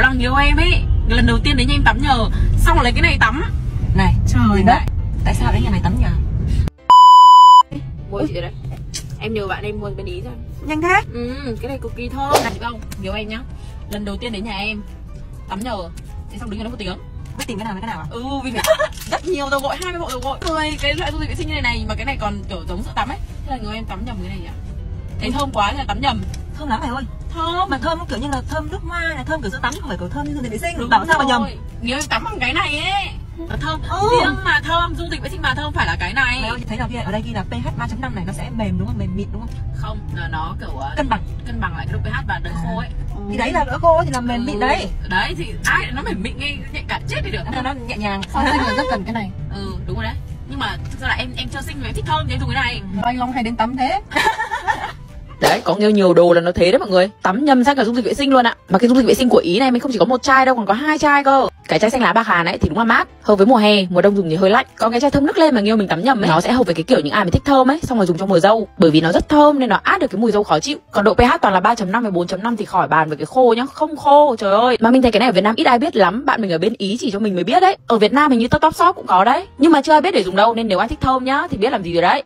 đó là nhiều em ấy. Lần đầu tiên đến nhà em tắm nhờ. Xong rồi lấy cái này tắm. Này trời đất. tại sao đến nhà này tắm nhờ? Mua chị rồi đấy? Em nhờ bạn em mua bên ý thôi. Nhanh thế. Ừ cái này cực kỳ thơm. Này không nhiều em nhá. Lần đầu tiên đến nhà em tắm nhờ. Thế xong đứng ở đó một tiếng. Biết tìm cái nào với cái nào à? Ừ vì phải rất nhiều dầu gội hai mươi bộ dầu gội. Rồi cái loại dung dịch vệ sinh như này này mà cái này còn kiểu giống sữa tắm ấy. Thế là người em tắm nhầm cái này nhỉ? Thấy thơm quá là tắm nhầm. Thơm lắm mày ơi thơm mà thơm kiểu như là thơm nước hoa là thơm kiểu sữa tắm chứ không phải kiểu thơm như dung dịch vệ sinh. Bảo sao mà nhầm? em tắm bằng cái này ấy Nó thơm. Ừ. riêng mà thơm dung dịch vệ sinh mà thơm phải là cái này. Mày ơi thấy là kia ở đây ghi là pH 3.5 này nó sẽ mềm đúng không? Mềm mịn đúng không? Không là nó kiểu uh, cân bằng. cân bằng lại cái độ pH và đỡ khô ấy. Thì đấy là đỡ khô thì là mềm mịn Ừ, đấy. Đấy thì ai nó mềm mịn nghe nhạy cả chết đi được. Nó nó nhẹ nhàng. Sau sinh là rất cần cái này. Ừ đúng rồi đấy. Nhưng mà thực ra là em em chưa sinh em thích thơm thì em dùng cái này. Anh Long hay đến tắm thế có nhiều nhiều đồ là nó thế đấy mọi người. Tắm nhầm sang cả dung dịch vệ sinh luôn ạ. Mà cái dung dịch vệ sinh của Ý này mình không chỉ có một chai đâu Còn có hai chai cơ. Cái chai xanh lá bạc hà này thì đúng là mát Hợp với mùa hè, mùa đông dùng thì hơi lạnh. Còn cái chai thơm nước lên mà nghiêu mình tắm nhầm ấy Nó sẽ hợp với cái kiểu những ai mà thích thơm ấy Xong rồi dùng trong mùa dâu. Bởi vì nó rất thơm nên nó át được cái mùi dâu khó chịu. Còn độ pH toàn là 3.5 và 4.5 thì khỏi bàn với cái khô nhá Không khô, trời ơi. Mà mình thấy cái này ở Việt Nam ít ai biết lắm Bạn mình ở bên Ý chỉ cho mình mới biết đấy. Ở Việt Nam hình như top top shop cũng có đấy Nhưng mà chưa ai biết để dùng đâu Nên nếu ai thích thơm nhá thì biết làm gì rồi đấy.